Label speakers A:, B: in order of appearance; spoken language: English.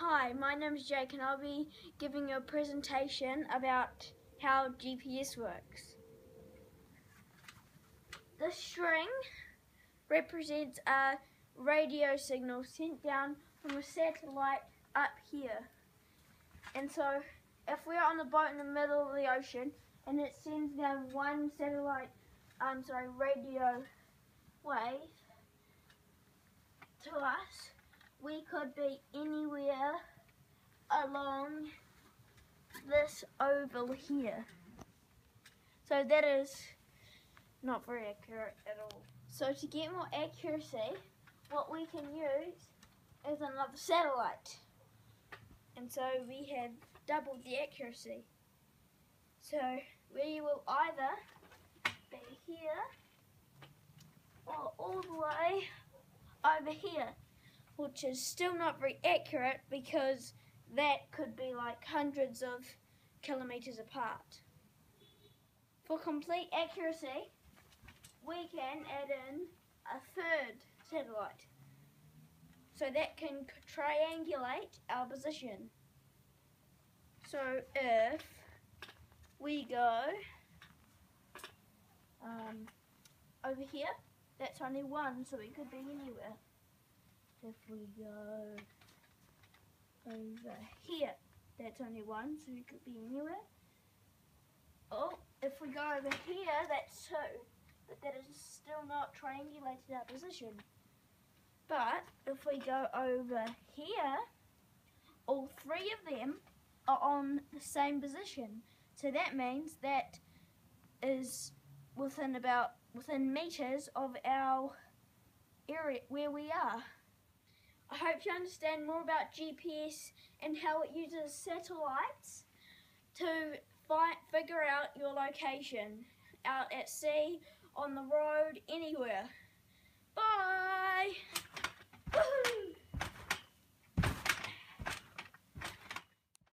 A: Hi, my name is Jake and I'll be giving you a presentation about how GPS works. The string represents a radio signal sent down from a satellite up here. And so if we're on the boat in the middle of the ocean and it sends down one satellite, I'm um, sorry, radio wave we could be anywhere along this oval here. So that is not very accurate at all. So to get more accuracy, what we can use is another satellite. And so we have doubled the accuracy. So we will either be here or all the way over here which is still not very accurate because that could be like hundreds of kilometres apart. For complete accuracy, we can add in a third satellite. So that can triangulate our position. So if we go um, over here, that's only one, so it could be anywhere if we go over here, that's only one, so it could be anywhere. Oh, if we go over here, that's two, but that is still not triangulated our position. But if we go over here, all three of them are on the same position. So that means that is within about within meters of our area where we are. I hope you understand more about GPS and how it uses satellites to find, figure out your location out at sea, on the road, anywhere. Bye!